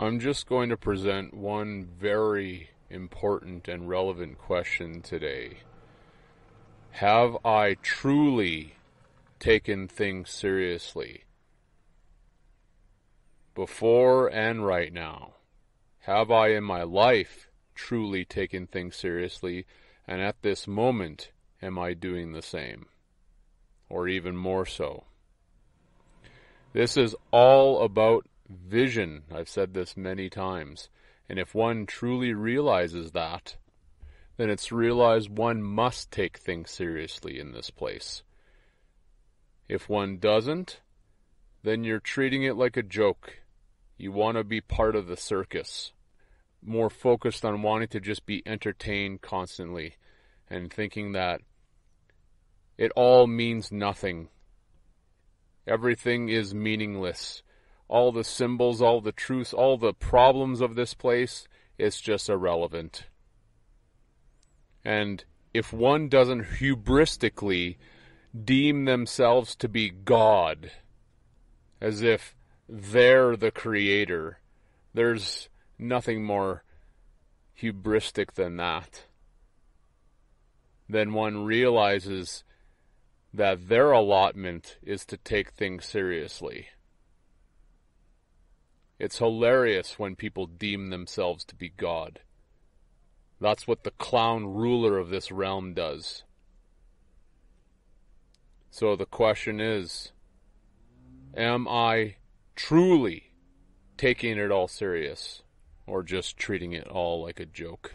I'm just going to present one very important and relevant question today. Have I truly taken things seriously? Before and right now. Have I in my life truly taken things seriously? And at this moment, am I doing the same? Or even more so? This is all about vision. I've said this many times. And if one truly realizes that, then it's realized one must take things seriously in this place. If one doesn't, then you're treating it like a joke. You want to be part of the circus, more focused on wanting to just be entertained constantly and thinking that it all means nothing. Everything is meaningless all the symbols, all the truths, all the problems of this place, it's just irrelevant. And if one doesn't hubristically deem themselves to be God, as if they're the creator, there's nothing more hubristic than that. Then one realizes that their allotment is to take things seriously. It's hilarious when people deem themselves to be God. That's what the clown ruler of this realm does. So the question is Am I truly taking it all serious or just treating it all like a joke?